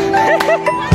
Thank you.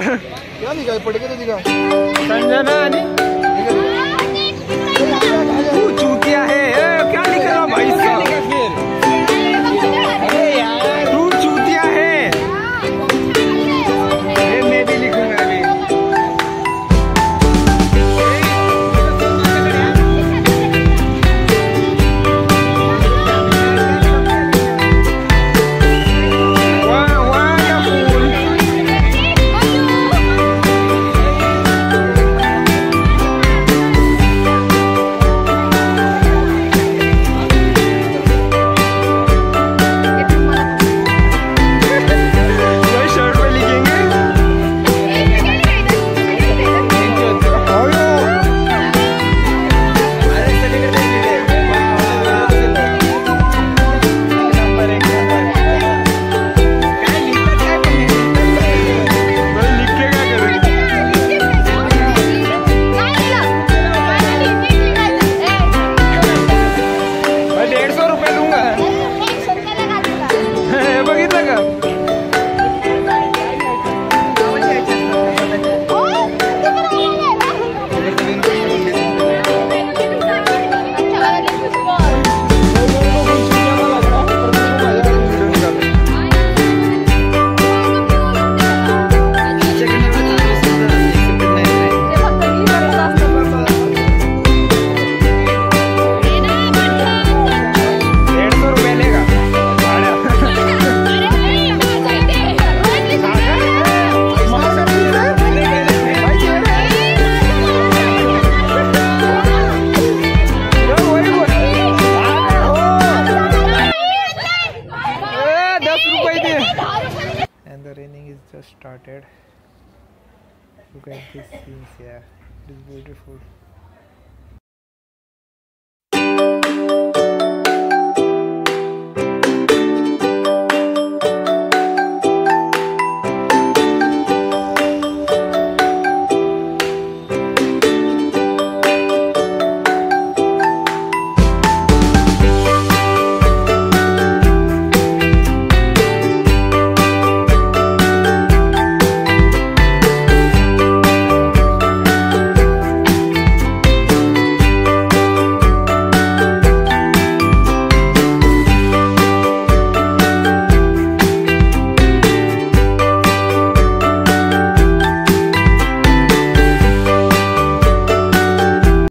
क्या लिखा है तो दिखा। Sanjana started. Look at these scenes here it is beautiful.